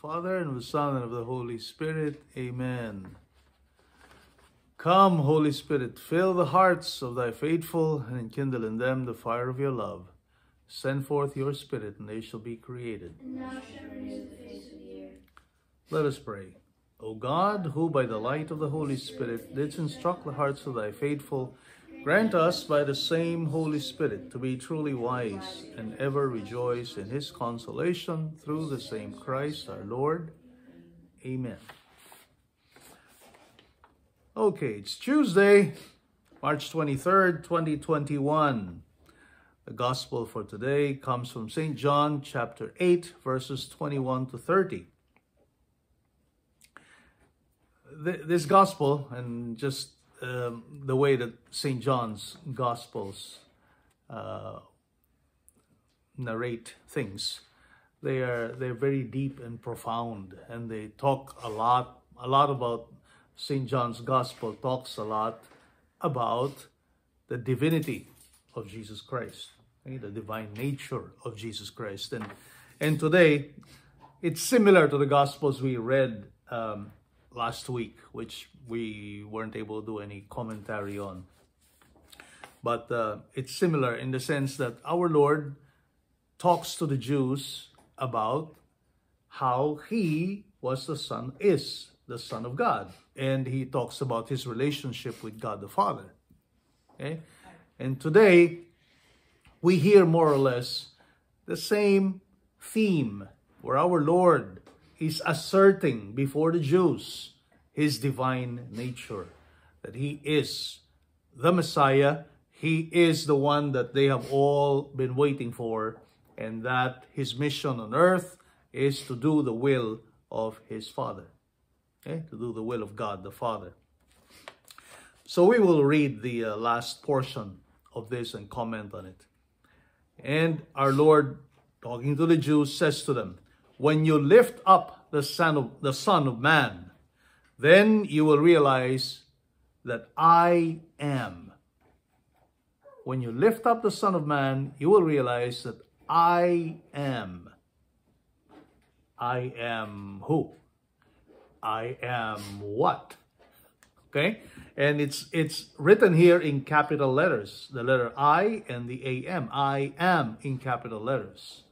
Father, and of the Son, and of the Holy Spirit. Amen. Come, Holy Spirit, fill the hearts of thy faithful, and enkindle in them the fire of your love. Send forth your Spirit, and they shall be created. And thou shalt renew the face of the earth. Let us pray. O God, who by the light of the Holy Spirit didst instruct the hearts of thy faithful, grant us by the same Holy Spirit to be truly wise and ever rejoice in his consolation through the same Christ our Lord. Amen. Okay, it's Tuesday, March 23rd, 2021. The gospel for today comes from St. John chapter 8, verses 21 to 30 this gospel and just um, the way that St. John's Gospels uh, narrate things, they are they're very deep and profound, and they talk a lot a lot about St. John's Gospel talks a lot about the divinity of Jesus Christ, okay? the divine nature of Jesus Christ, and and today it's similar to the Gospels we read. Um, last week, which we weren't able to do any commentary on. But uh, it's similar in the sense that our Lord talks to the Jews about how he was the Son, is the Son of God. And he talks about his relationship with God the Father. Okay? And today, we hear more or less the same theme where our Lord is asserting before the Jews his divine nature, that he is the Messiah, he is the one that they have all been waiting for, and that his mission on earth is to do the will of his Father, okay? to do the will of God the Father. So we will read the uh, last portion of this and comment on it. And our Lord, talking to the Jews, says to them, When you lift up the Son of, the Son of Man, then you will realize that I am. When you lift up the Son of Man, you will realize that I am. I am who? I am what? Okay? And it's it's written here in capital letters. The letter I and the AM. I am in capital letters.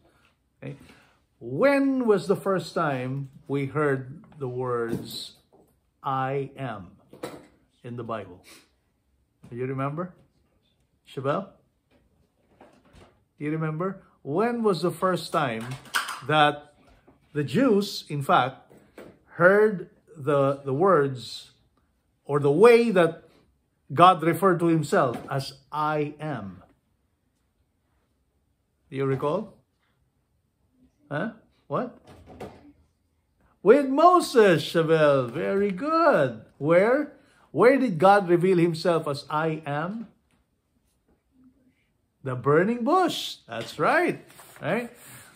Okay? When was the first time we heard the words I am in the Bible. Do you remember? Chevelle? Do you remember? When was the first time that the Jews, in fact, heard the, the words or the way that God referred to himself as I am? Do you recall? Huh? What? With Moses, Chevelle. Very good. Where? Where did God reveal himself as I am? The burning bush. That's right. Right?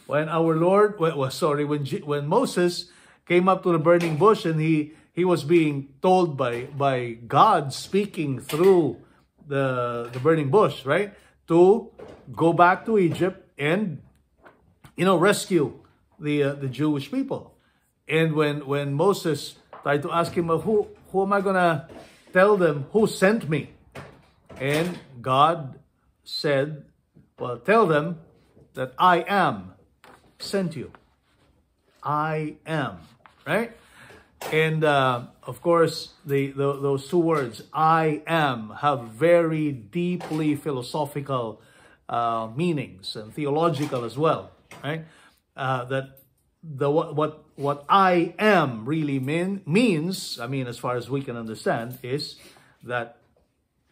When our Lord, well, sorry, when, when Moses came up to the burning bush and he, he was being told by, by God speaking through the, the burning bush, right? To go back to Egypt and, you know, rescue the, uh, the Jewish people. And when, when Moses tried to ask him, well, who, who am I to tell them who sent me? And God said, well, tell them that I am sent you. I am, right? And uh, of course, the, the, those two words, I am, have very deeply philosophical uh, meanings and theological as well, right? Uh, that the what, what what I am really mean, means, I mean, as far as we can understand, is that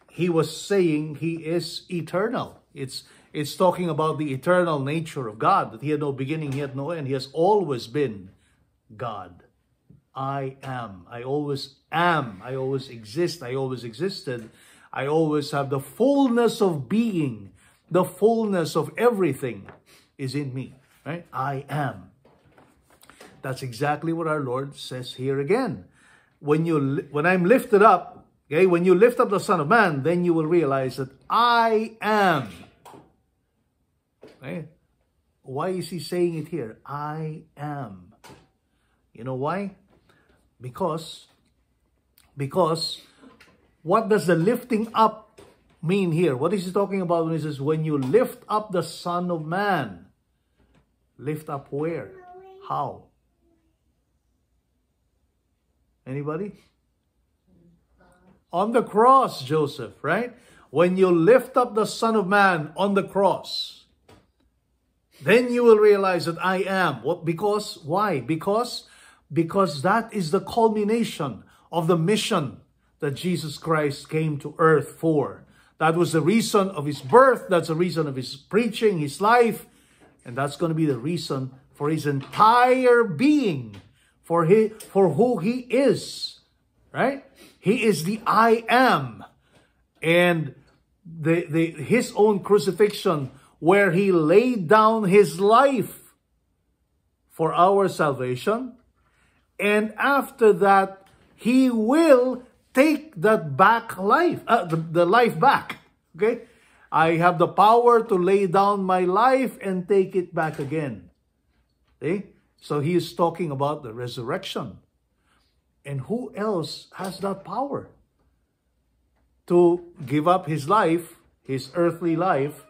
he was saying he is eternal. It's it's talking about the eternal nature of God, that he had no beginning, he had no end. He has always been God. I am. I always am. I always exist. I always existed. I always have the fullness of being. The fullness of everything is in me. Right? I am. That's exactly what our Lord says here again. When you when I'm lifted up, okay, when you lift up the Son of Man, then you will realize that I am. Okay? Why is he saying it here? I am. You know why? Because, because what does the lifting up mean here? What is he talking about when he says, when you lift up the Son of Man? Lift up where? How? Anybody? On the cross, Joseph, right? When you lift up the Son of Man on the cross, then you will realize that I am. What? Because, why? Because, because that is the culmination of the mission that Jesus Christ came to earth for. That was the reason of his birth. That's the reason of his preaching, his life. And that's going to be the reason for his entire being, for, he, for who he is. Right? He is the I am. And the, the, his own crucifixion where he laid down his life for our salvation. And after that, he will take that back life, uh, the, the life back. Okay? I have the power to lay down my life and take it back again. Okay? So he is talking about the resurrection. And who else has that power? To give up his life, his earthly life,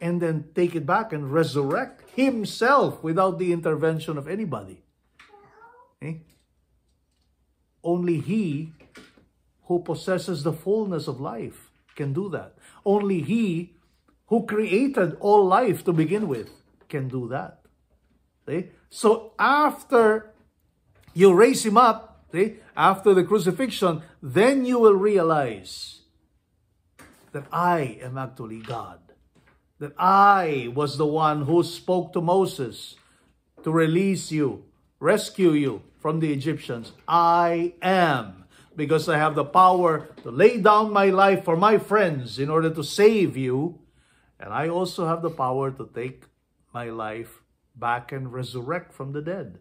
and then take it back and resurrect himself without the intervention of anybody. Okay? Only he who possesses the fullness of life can do that. Only he who created all life to begin with can do that. Okay? So after you raise him up, okay, after the crucifixion, then you will realize that I am actually God that I was the one who spoke to Moses to release you, rescue you from the Egyptians. I am, because I have the power to lay down my life for my friends in order to save you. And I also have the power to take my life back and resurrect from the dead.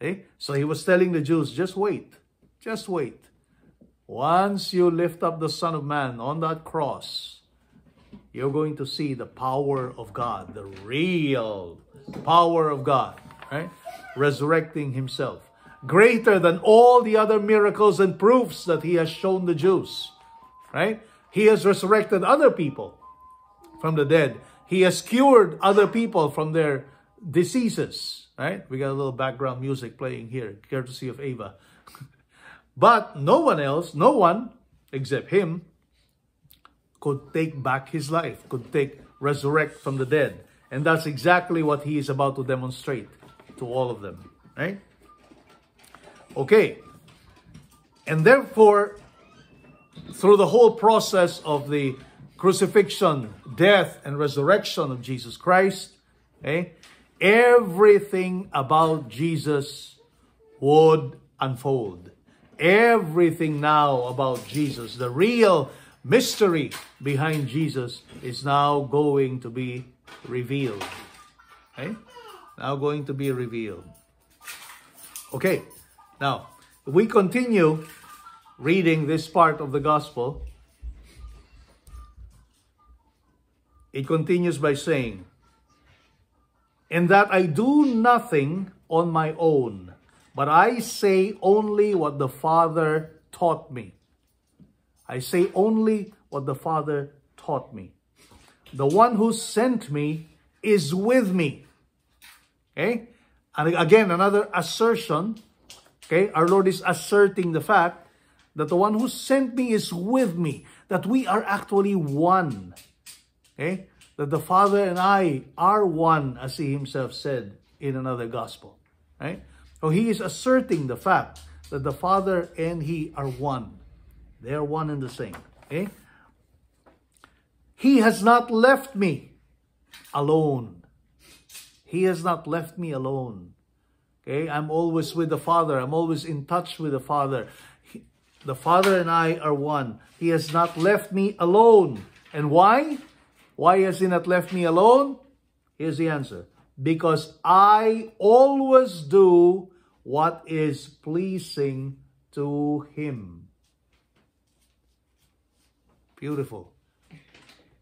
Okay? So he was telling the Jews, just wait, just wait. Once you lift up the Son of Man on that cross, you're going to see the power of God, the real power of God, right? Resurrecting himself. Greater than all the other miracles and proofs that he has shown the Jews, right? He has resurrected other people from the dead. He has cured other people from their diseases, right? We got a little background music playing here, courtesy of Ava. but no one else, no one except him could take back his life, could take resurrect from the dead. And that's exactly what he is about to demonstrate to all of them, right? Okay. And therefore, through the whole process of the crucifixion, death, and resurrection of Jesus Christ, okay, everything about Jesus would unfold. Everything now about Jesus, the real mystery behind Jesus is now going to be revealed. Okay? Now going to be revealed. Okay, now we continue reading this part of the gospel. It continues by saying, In that I do nothing on my own, but I say only what the Father taught me. I say only what the Father taught me. The one who sent me is with me. Okay? And again, another assertion. Okay? Our Lord is asserting the fact that the one who sent me is with me. That we are actually one. Okay? That the Father and I are one, as he himself said in another gospel. Right? So he is asserting the fact that the Father and he are one. They are one and the same. Okay? He has not left me alone. He has not left me alone. Okay? I'm always with the Father. I'm always in touch with the Father. He, the Father and I are one. He has not left me alone. And why? Why has he not left me alone? Here's the answer. Because I always do what is pleasing to him. Beautiful.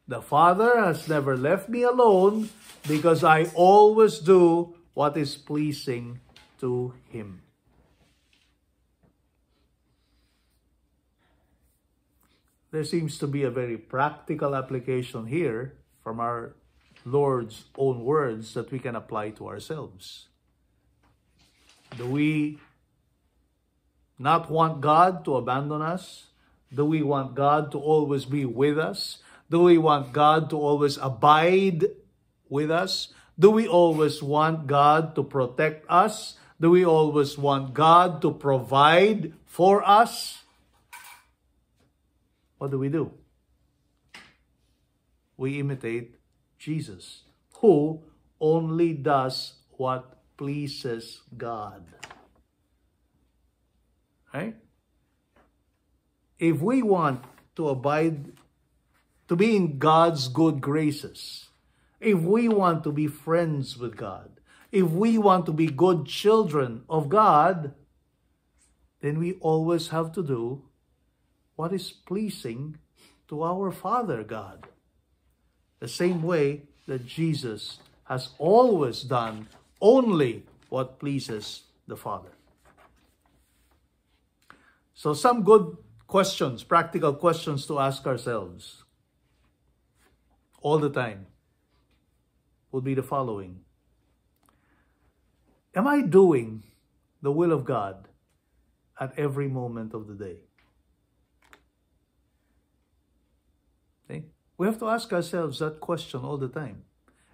The Father has never left me alone because I always do what is pleasing to Him. There seems to be a very practical application here from our Lord's own words that we can apply to ourselves. Do we not want God to abandon us? Do we want God to always be with us? Do we want God to always abide with us? Do we always want God to protect us? Do we always want God to provide for us? What do we do? We imitate Jesus, who only does what pleases God. Right? If we want to abide, to be in God's good graces, if we want to be friends with God, if we want to be good children of God, then we always have to do what is pleasing to our Father God. The same way that Jesus has always done only what pleases the Father. So, some good questions, practical questions to ask ourselves all the time would be the following Am I doing the will of God at every moment of the day? We have to ask ourselves that question all the time.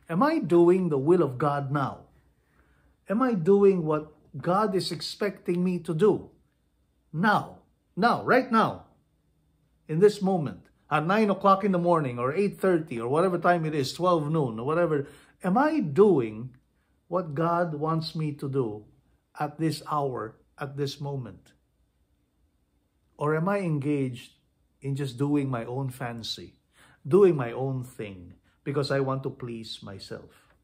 Am I doing the will of God now? Am I doing what God is expecting me to do now? Now, right now, in this moment, at 9 o'clock in the morning or 8.30 or whatever time it is, 12 noon or whatever, am I doing what God wants me to do at this hour, at this moment? Or am I engaged in just doing my own fancy, doing my own thing because I want to please myself?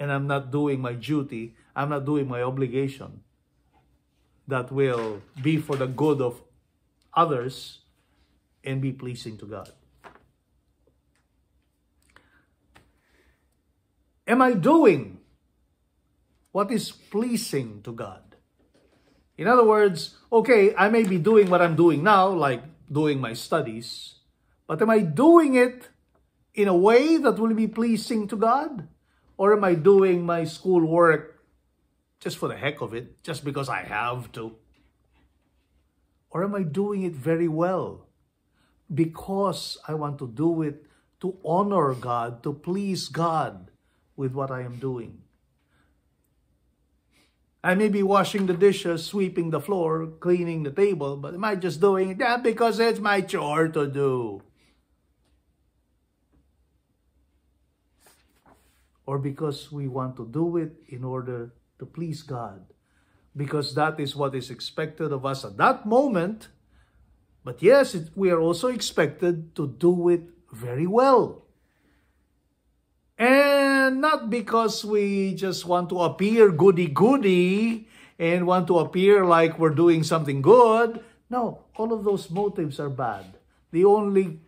And I'm not doing my duty, I'm not doing my obligation that will be for the good of others and be pleasing to God. Am I doing what is pleasing to God? In other words, okay, I may be doing what I'm doing now, like doing my studies, but am I doing it in a way that will be pleasing to God? Or am I doing my school work just for the heck of it, just because I have to? Or am I doing it very well because I want to do it to honor God, to please God with what I am doing? I may be washing the dishes, sweeping the floor, cleaning the table, but am I just doing that because it's my chore to do? Or because we want to do it in order to please God because that is what is expected of us at that moment. But yes, it, we are also expected to do it very well. Not because we just want to appear goody-goody and want to appear like we're doing something good. No, all of those motives are bad. The only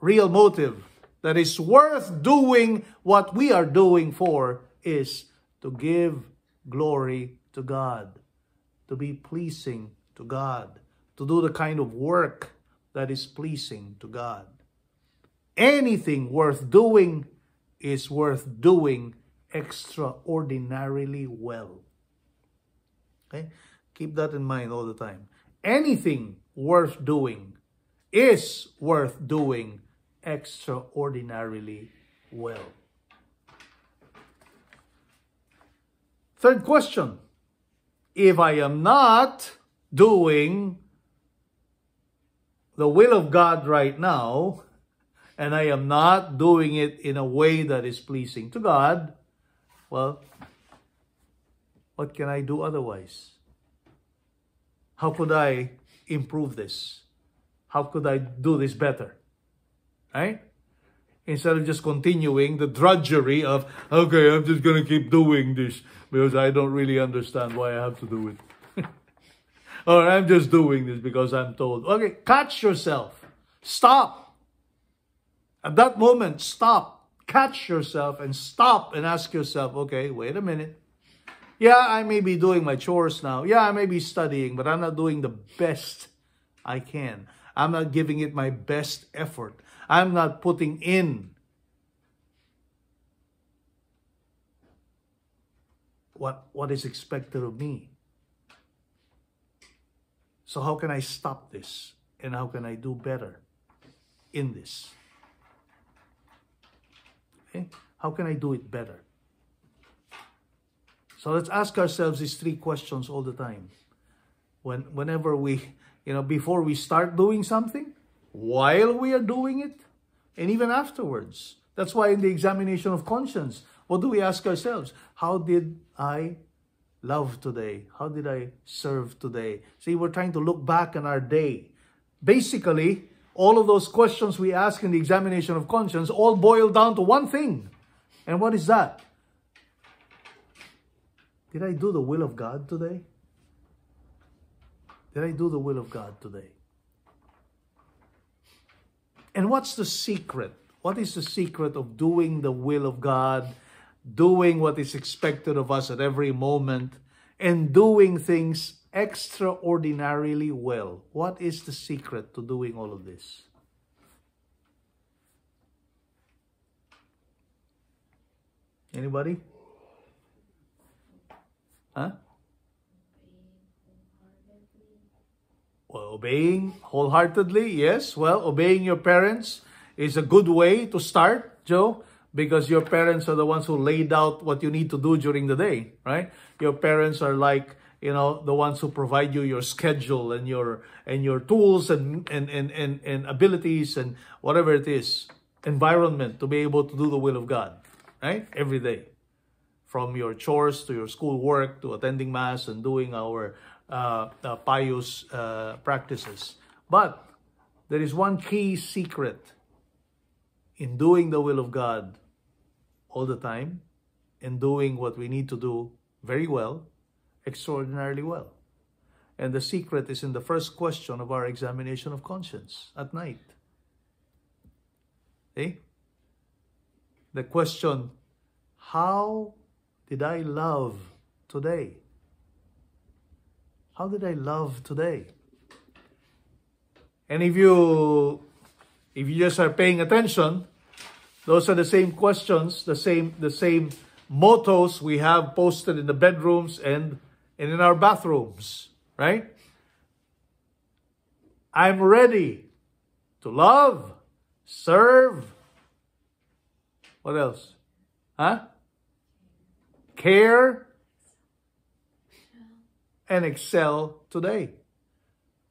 real motive that is worth doing what we are doing for is to give glory to God, to be pleasing to God, to do the kind of work that is pleasing to God. Anything worth doing is worth doing extraordinarily well. Okay? Keep that in mind all the time. Anything worth doing is worth doing extraordinarily well. Third question. If I am not doing the will of God right now, and I am not doing it in a way that is pleasing to God, well, what can I do otherwise? How could I improve this? How could I do this better? Right? Instead of just continuing the drudgery of, okay, I'm just going to keep doing this because I don't really understand why I have to do it. or I'm just doing this because I'm told. Okay, catch yourself. Stop. At that moment, stop. Catch yourself and stop and ask yourself, okay, wait a minute. Yeah, I may be doing my chores now. Yeah, I may be studying, but I'm not doing the best I can. I'm not giving it my best effort. I'm not putting in what, what is expected of me. So, how can I stop this? And how can I do better in this? Okay? How can I do it better? So let's ask ourselves these three questions all the time. When, whenever we, you know, before we start doing something, while we are doing it, and even afterwards. That's why in the examination of conscience, what do we ask ourselves? How did I love today? How did I serve today? See, we're trying to look back on our day. Basically, all of those questions we ask in the examination of conscience all boil down to one thing. And what is that? Did I do the will of God today? Did I do the will of God today? And what's the secret? What is the secret of doing the will of God, doing what is expected of us at every moment, and doing things extraordinarily well? What is the secret to doing all of this? Anybody? Huh? Well, obeying wholeheartedly, yes. Well, obeying your parents is a good way to start, Joe, because your parents are the ones who laid out what you need to do during the day, right? Your parents are like, you know, the ones who provide you your schedule and your and your tools and and and and, and abilities and whatever it is, environment to be able to do the will of God, right? Every day from your chores to your school work to attending mass and doing our uh, uh, pious uh, practices. But there is one key secret in doing the will of God all the time and doing what we need to do very well, extraordinarily well. And the secret is in the first question of our examination of conscience at night. Okay? The question, how did I love today? How did I love today? And if you if you just are paying attention, those are the same questions, the same the same mottos we have posted in the bedrooms and, and in our bathrooms, right? I'm ready to love, serve. What else? Huh? care, and excel today.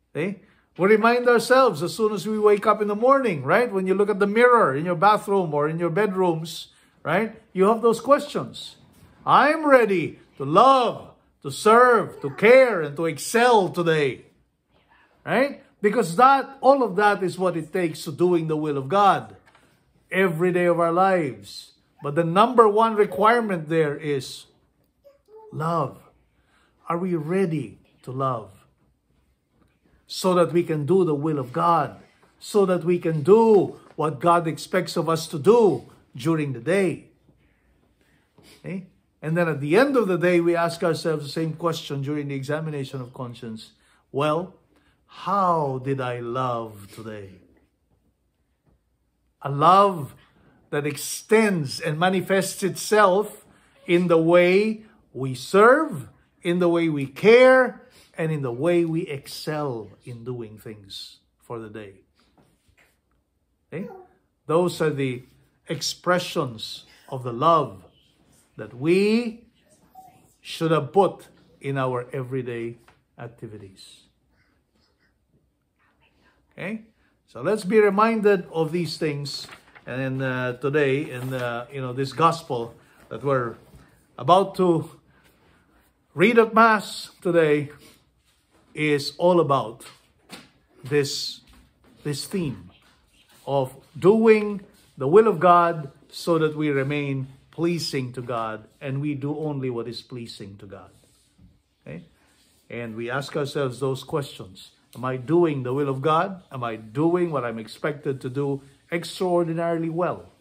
Okay? We remind ourselves as soon as we wake up in the morning, right? When you look at the mirror in your bathroom or in your bedrooms, right? You have those questions. I'm ready to love, to serve, to care, and to excel today. Right? Because that, all of that is what it takes to doing the will of God every day of our lives. But the number one requirement there is love. Are we ready to love? So that we can do the will of God, so that we can do what God expects of us to do during the day. Okay? And then at the end of the day, we ask ourselves the same question during the examination of conscience. Well, how did I love today? A love that extends and manifests itself in the way we serve, in the way we care, and in the way we excel in doing things for the day. Okay? Those are the expressions of the love that we should have put in our everyday activities. Okay? So let's be reminded of these things and uh, today in uh, you know this gospel that we're about to read at mass today is all about this this theme of doing the will of God so that we remain pleasing to God and we do only what is pleasing to God. Okay? And we ask ourselves those questions. Am I doing the will of God? Am I doing what I'm expected to do extraordinarily well.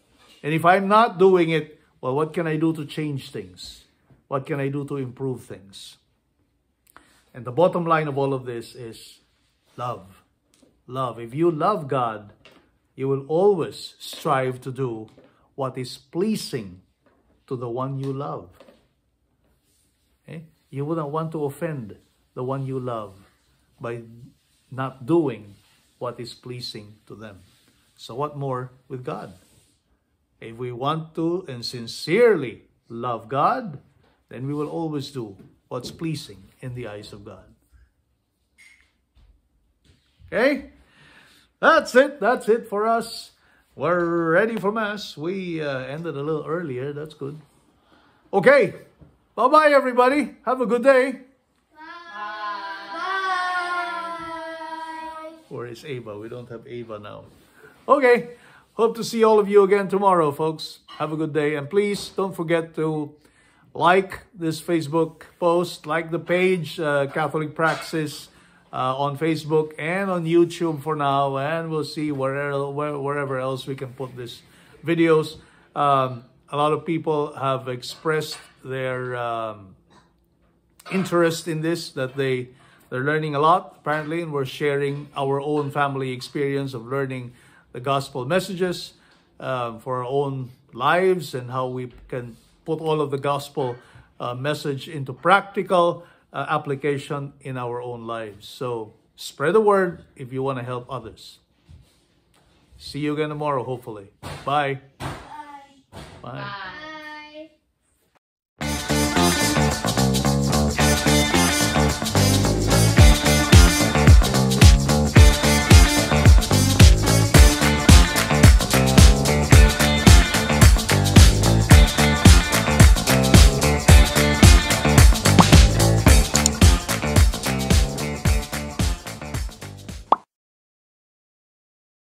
And if I'm not doing it, well, what can I do to change things? What can I do to improve things? And the bottom line of all of this is love. Love. If you love God, you will always strive to do what is pleasing to the one you love. Okay? You wouldn't want to offend the one you love by not doing what is pleasing to them. So, what more with God? If we want to and sincerely love God, then we will always do what's pleasing in the eyes of God. Okay? That's it. That's it for us. We're ready for Mass. We uh, ended a little earlier. That's good. Okay. Bye bye, everybody. Have a good day. Bye. Where is Ava? We don't have Ava now. Okay. Hope to see all of you again tomorrow, folks. Have a good day. And please don't forget to like this Facebook post, like the page, uh, Catholic Praxis, uh, on Facebook and on YouTube for now. And we'll see wherever, where, wherever else we can put these videos. Um, a lot of people have expressed their um, interest in this, that they, they're learning a lot, apparently, and we're sharing our own family experience of learning the gospel messages um, for our own lives and how we can put all of the gospel uh, message into practical uh, application in our own lives. So spread the word if you want to help others. See you again tomorrow, hopefully. Bye. Bye. Bye.